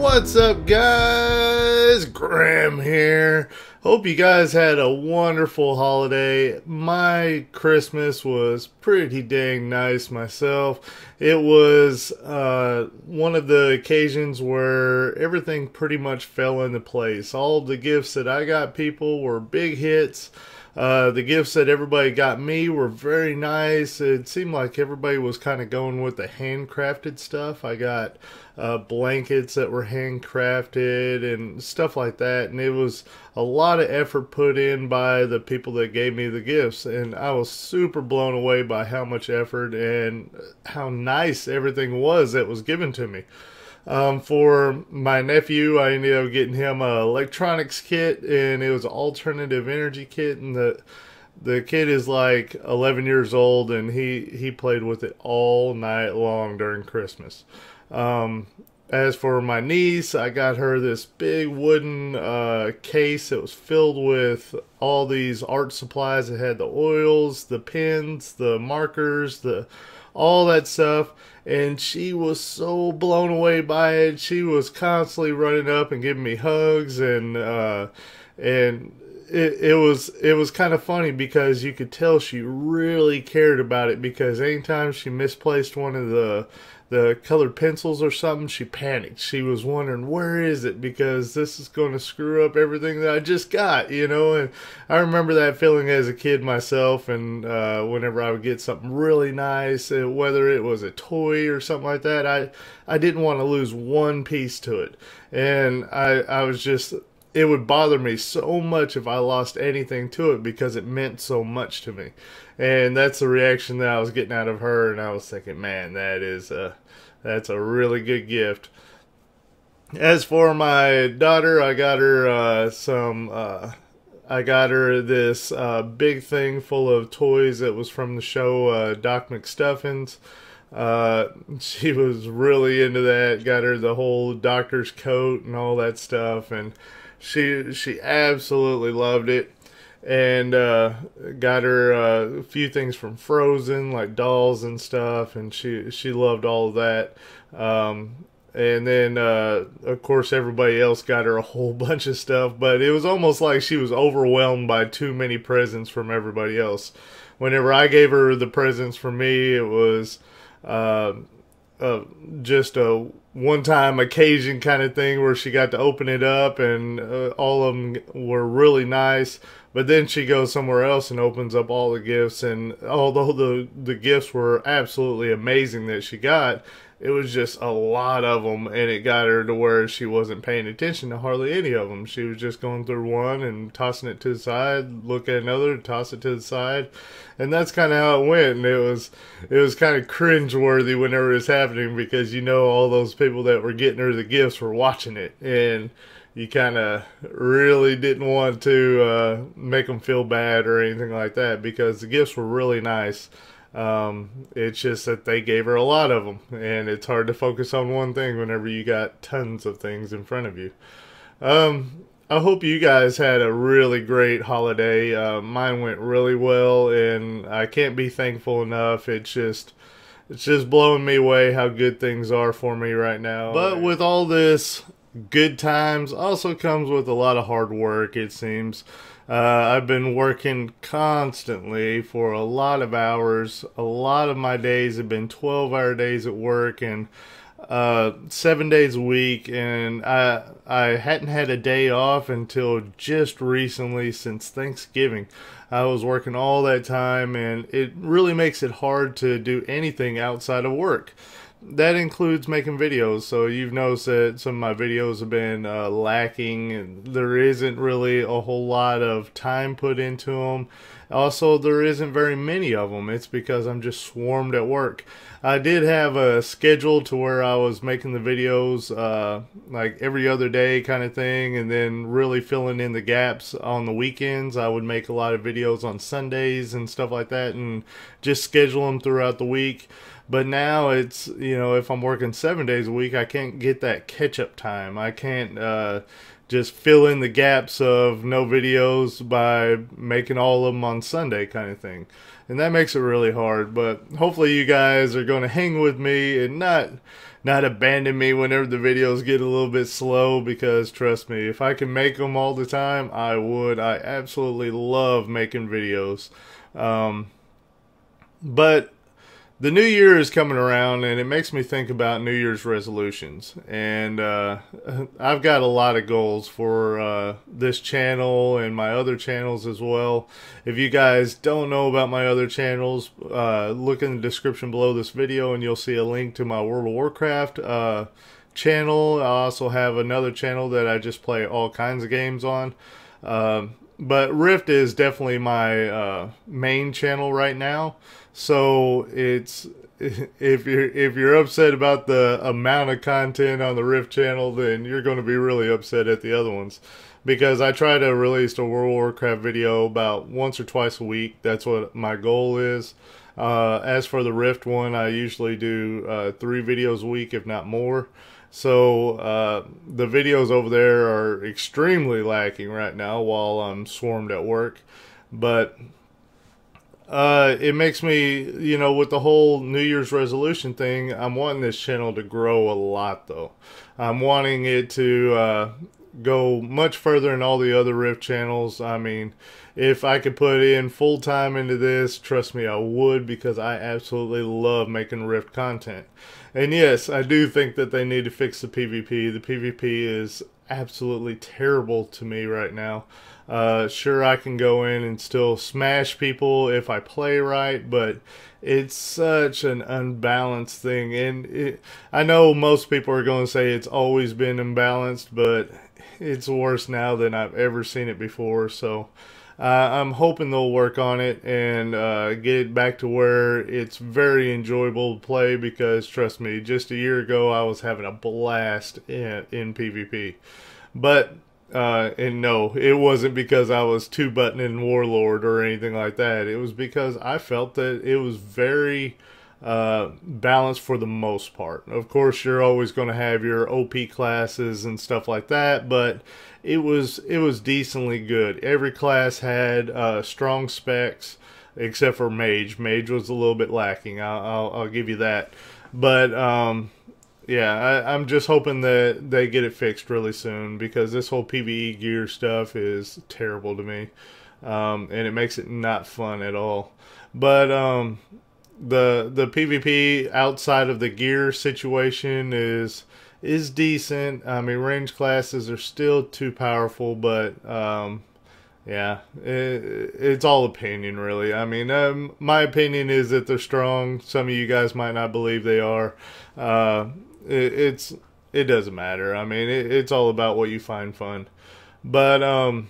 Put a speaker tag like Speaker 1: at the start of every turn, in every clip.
Speaker 1: What's up, guys? Grim here. Hope you guys had a wonderful holiday. My Christmas was pretty dang nice myself. It was uh, one of the occasions where everything pretty much fell into place. All the gifts that I got people were big hits. Uh, the gifts that everybody got me were very nice. It seemed like everybody was kind of going with the handcrafted stuff. I got uh, blankets that were handcrafted and stuff like that, and it was a lot of effort put in by the people that gave me the gifts, and I was super blown away by how much effort and how nice everything was that was given to me. Um, for my nephew, I ended up getting him a electronics kit, and it was an alternative energy kit, and the the kid is like 11 years old, and he he played with it all night long during Christmas. Um, as for my niece, I got her this big wooden uh, case that was filled with all these art supplies. It had the oils, the pens, the markers, the all that stuff and she was so blown away by it. She was constantly running up and giving me hugs and uh, and it, it was it was kind of funny because you could tell she really cared about it because anytime she misplaced one of the the colored pencils or something, she panicked. She was wondering, where is it? Because this is going to screw up everything that I just got, you know? And I remember that feeling as a kid myself. And uh, whenever I would get something really nice, uh, whether it was a toy or something like that, I, I didn't want to lose one piece to it. And I, I was just, it would bother me so much if I lost anything to it because it meant so much to me. And that's the reaction that I was getting out of her. And I was thinking, man, that is a, that's a really good gift. As for my daughter, I got her uh, some. Uh, I got her this uh, big thing full of toys that was from the show uh, Doc McStuffins. Uh, she was really into that. Got her the whole doctor's coat and all that stuff, and she she absolutely loved it and uh, got her uh, a few things from Frozen, like dolls and stuff, and she she loved all of that. Um, and then, uh, of course, everybody else got her a whole bunch of stuff, but it was almost like she was overwhelmed by too many presents from everybody else. Whenever I gave her the presents for me, it was uh, just a one-time occasion kind of thing where she got to open it up, and uh, all of them were really nice but then she goes somewhere else and opens up all the gifts, and although the the gifts were absolutely amazing that she got, it was just a lot of them, and it got her to where she wasn't paying attention to hardly any of them. She was just going through one and tossing it to the side, look at another, toss it to the side, and that's kind of how it went. And it was it was kind of cringe worthy whenever it was happening because you know all those people that were getting her the gifts were watching it, and you kind of really didn't want to uh, make them feel bad or anything like that because the gifts were really nice. Um, it's just that they gave her a lot of them, and it's hard to focus on one thing whenever you got tons of things in front of you. Um, I hope you guys had a really great holiday. Uh, mine went really well, and I can't be thankful enough. It's just it's just blowing me away how good things are for me right now. But with all this good times also comes with a lot of hard work, it seems. Uh, I've been working constantly for a lot of hours. A lot of my days have been 12 hour days at work and uh, seven days a week. And I, I hadn't had a day off until just recently since Thanksgiving. I was working all that time and it really makes it hard to do anything outside of work that includes making videos. So you've noticed that some of my videos have been uh, lacking, there isn't really a whole lot of time put into them. Also, there isn't very many of them. It's because I'm just swarmed at work. I did have a schedule to where I was making the videos uh, like every other day kind of thing, and then really filling in the gaps on the weekends. I would make a lot of videos on Sundays and stuff like that, and just schedule them throughout the week. But now it's, you know, if I'm working seven days a week, I can't get that catch up time. I can't uh, just fill in the gaps of no videos by making all of them on Sunday kind of thing. And that makes it really hard, but hopefully you guys are going to hang with me and not not abandon me whenever the videos get a little bit slow because trust me, if I can make them all the time, I would. I absolutely love making videos. Um, but the new year is coming around and it makes me think about new year's resolutions. And uh, i've got a lot of goals for uh, this channel and my other channels as well. If you guys don't know about my other channels uh, look in the description below this video and you'll see a link to my world of warcraft uh, channel. I also have another channel that i just play all kinds of games on. Um, but rift is definitely my uh, main channel right now so it's if you're if you're upset about the amount of content on the Rift channel, then you're going to be really upset at the other ones. Because I try to release a World Warcraft video about once or twice a week. That's what my goal is. Uh, as for the Rift one, I usually do uh, three videos a week, if not more. So uh, the videos over there are extremely lacking right now while I'm swarmed at work. But uh, it makes me, you know, with the whole New Year's resolution thing, I'm wanting this channel to grow a lot, though. I'm wanting it to uh, go much further than all the other Rift channels. I mean, if I could put in full time into this, trust me, I would because I absolutely love making Rift content. And yes, I do think that they need to fix the PvP. The PvP is absolutely terrible to me right now. Uh, sure, I can go in and still smash people if I play right, but it's such an unbalanced thing. And it, I know most people are going to say it's always been imbalanced, but it's worse now than I've ever seen it before. So I'm hoping they'll work on it and uh, get it back to where it's very enjoyable to play because trust me, just a year ago I was having a blast in, in PvP. But uh, and no, it wasn't because I was two buttoning Warlord or anything like that. It was because I felt that it was very uh, balanced for the most part. Of course, you're always going to have your OP classes and stuff like that, but it was it was decently good. Every class had uh, strong specs, except for Mage. Mage was a little bit lacking. I'll I'll, I'll give you that, but um, yeah, I, am just hoping that they get it fixed really soon because this whole PVE gear stuff is terrible to me, um, and it makes it not fun at all. But um, the the PvP outside of the gear situation is is decent. I mean, range classes are still too powerful, but um, yeah, it, it's all opinion, really. I mean, um, my opinion is that they're strong. Some of you guys might not believe they are. Uh, it, it's it doesn't matter. I mean, it, it's all about what you find fun. But um,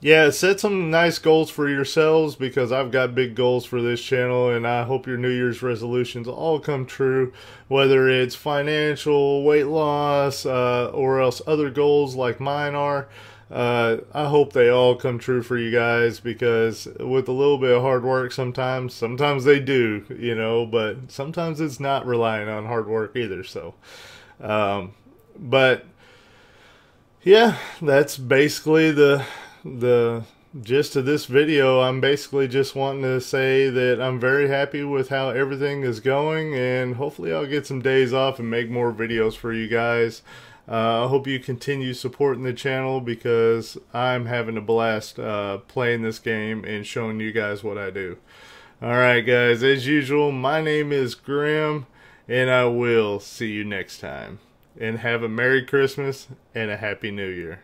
Speaker 1: yeah, set some nice goals for yourselves because I've got big goals for this channel, and I hope your New Year's resolutions all come true. Whether it's financial, weight loss, uh, or else other goals like mine are. Uh, I hope they all come true for you guys because with a little bit of hard work, sometimes, sometimes they do, you know, but sometimes it's not relying on hard work either. So, um, but yeah, that's basically the the gist of this video. I'm basically just wanting to say that I'm very happy with how everything is going, and hopefully, I'll get some days off and make more videos for you guys. Uh, I hope you continue supporting the channel because I'm having a blast uh, playing this game and showing you guys what I do. Alright guys, as usual, my name is Grim and I will see you next time. And have a Merry Christmas and a Happy New Year.